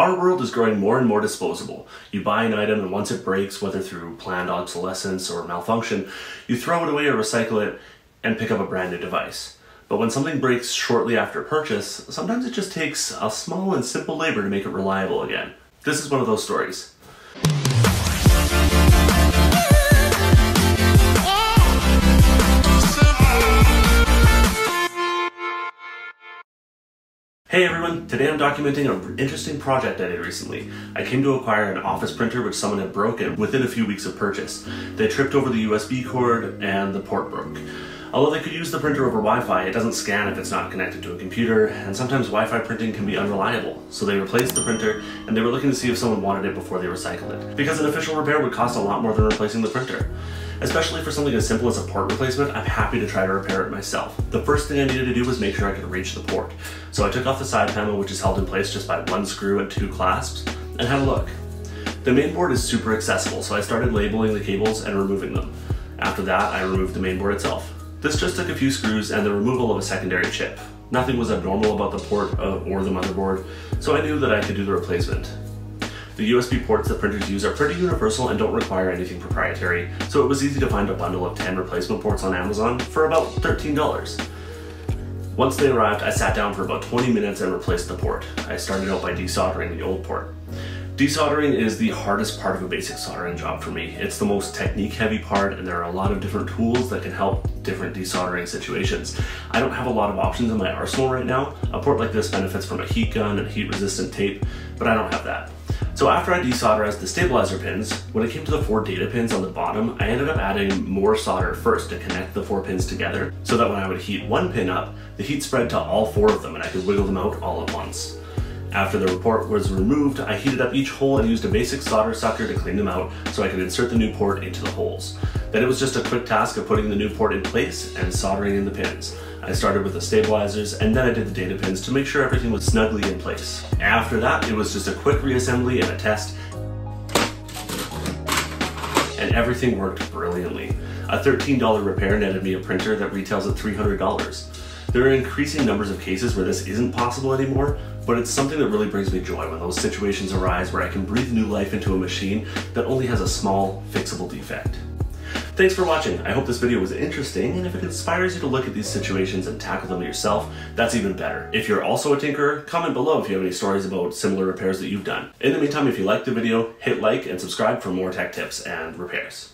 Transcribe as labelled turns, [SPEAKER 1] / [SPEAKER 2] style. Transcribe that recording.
[SPEAKER 1] Our world is growing more and more disposable. You buy an item and once it breaks, whether through planned obsolescence or malfunction, you throw it away or recycle it and pick up a brand new device. But when something breaks shortly after purchase, sometimes it just takes a small and simple labor to make it reliable again. This is one of those stories. Hey everyone, today I'm documenting an interesting project I did recently. I came to acquire an office printer which someone had broken within a few weeks of purchase. They tripped over the USB cord and the port broke. Although they could use the printer over Wi-Fi, it doesn't scan if it's not connected to a computer, and sometimes Wi-Fi printing can be unreliable. So they replaced the printer, and they were looking to see if someone wanted it before they recycled it. Because an official repair would cost a lot more than replacing the printer. Especially for something as simple as a port replacement, I'm happy to try to repair it myself. The first thing I needed to do was make sure I could reach the port. So I took off the side panel, which is held in place just by one screw and two clasps, and had a look. The main board is super accessible, so I started labeling the cables and removing them. After that, I removed the main board itself. This just took a few screws and the removal of a secondary chip. Nothing was abnormal about the port or the motherboard, so I knew that I could do the replacement. The USB ports that printers use are pretty universal and don't require anything proprietary, so it was easy to find a bundle of 10 replacement ports on Amazon for about $13. Once they arrived, I sat down for about 20 minutes and replaced the port. I started out by desoldering the old port. Desoldering is the hardest part of a basic soldering job for me. It's the most technique heavy part and there are a lot of different tools that can help different desoldering situations. I don't have a lot of options in my arsenal right now. A port like this benefits from a heat gun and heat resistant tape, but I don't have that. So after I desolderized the stabilizer pins, when it came to the four data pins on the bottom, I ended up adding more solder first to connect the four pins together so that when I would heat one pin up, the heat spread to all four of them and I could wiggle them out all at once. After the report was removed, I heated up each hole and used a basic solder sucker to clean them out so I could insert the new port into the holes. Then it was just a quick task of putting the new port in place and soldering in the pins. I started with the stabilizers and then I did the data pins to make sure everything was snugly in place. After that, it was just a quick reassembly and a test and everything worked brilliantly. A $13 repair netted me a printer that retails at $300. There are increasing numbers of cases where this isn't possible anymore, but it's something that really brings me joy when those situations arise where I can breathe new life into a machine that only has a small, fixable defect. Thanks for watching. I hope this video was interesting, and if it inspires you to look at these situations and tackle them yourself, that's even better. If you're also a tinkerer, comment below if you have any stories about similar repairs that you've done. In the meantime, if you liked the video, hit like and subscribe for more tech tips and repairs.